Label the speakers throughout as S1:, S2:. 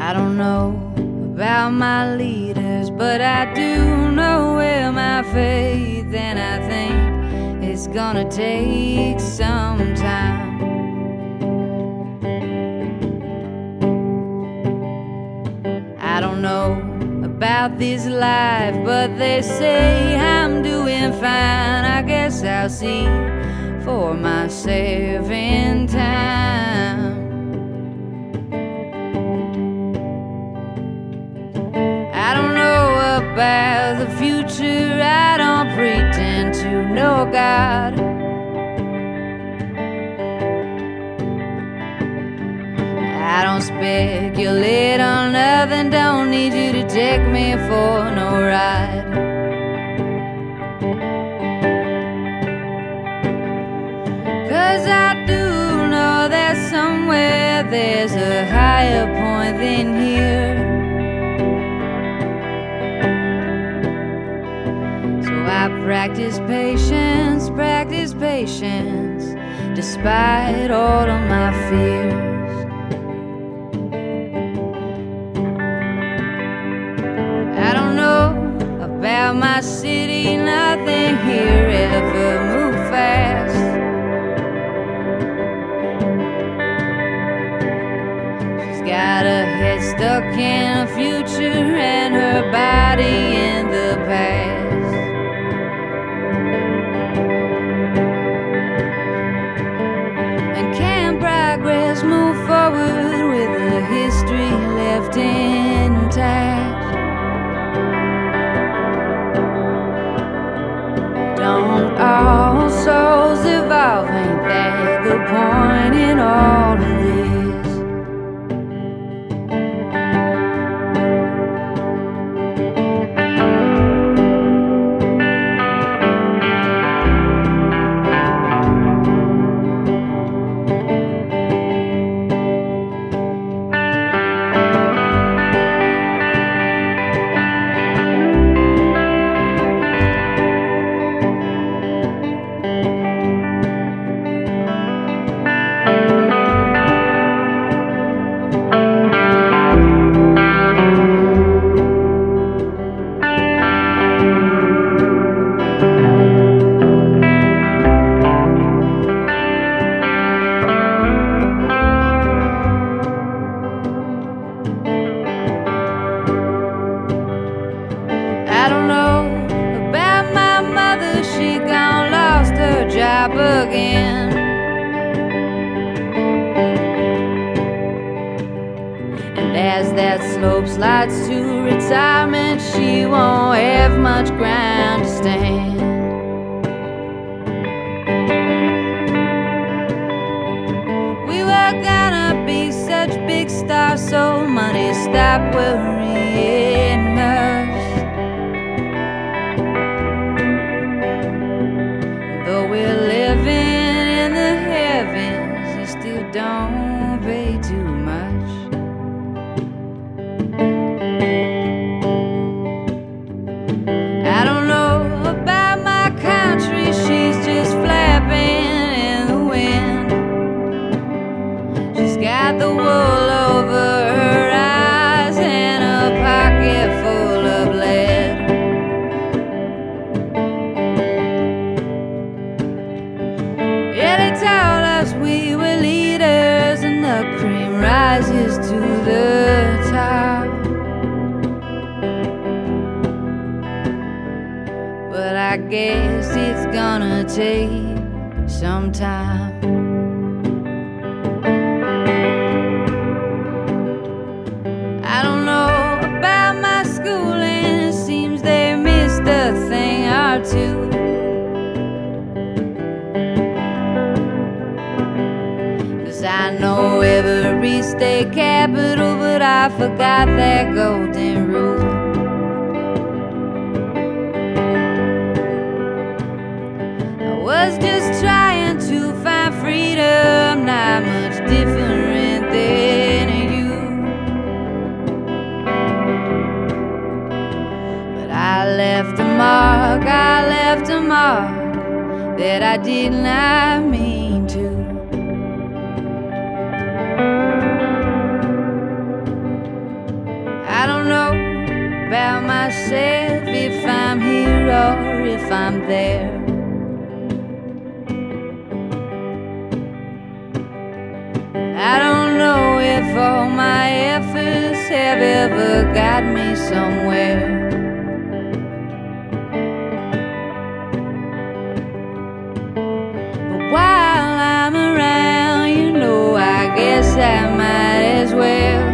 S1: I don't know about my leaders, but I do know where my faith, and I think it's gonna take some about this life, but they say I'm doing fine. I guess I'll see for myself in time. I don't know about the future, I don't pretend to know God. I don't speculate me for no ride. Cause I do know that somewhere there's a higher point than here. So I practice patience, practice patience, despite all of my fears. About my city, nothing here point in all job again. And as that slope slides to retirement, she won't have much ground to stand. Don't guess it's gonna take some time. I don't know about my schooling, seems they missed a thing or two. Cause I know every state capital, but I forgot that golden rule. was just trying to find freedom, not much different than you. But I left a mark, I left a mark that I did not mean to. I don't know about myself if I'm here or if I'm there. Have ever got me somewhere. But while I'm around, you know, I guess I might as well.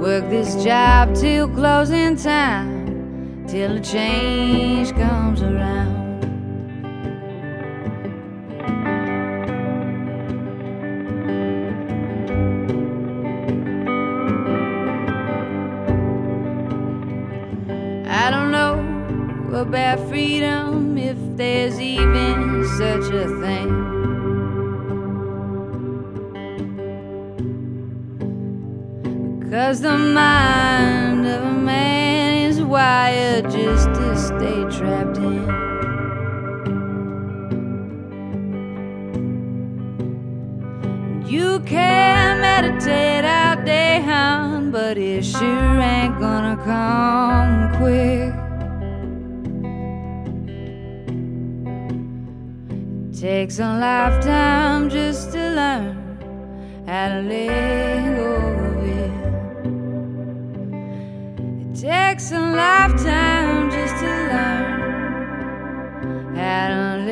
S1: Work this job till closing time, till the change comes around. About freedom if there's even such a thing. Cause the mind of a man is wired just to stay trapped in. You can meditate all day, hon, but it sure ain't gonna come quick. Takes a lifetime just to learn how to let go of it. It takes a lifetime just to learn how to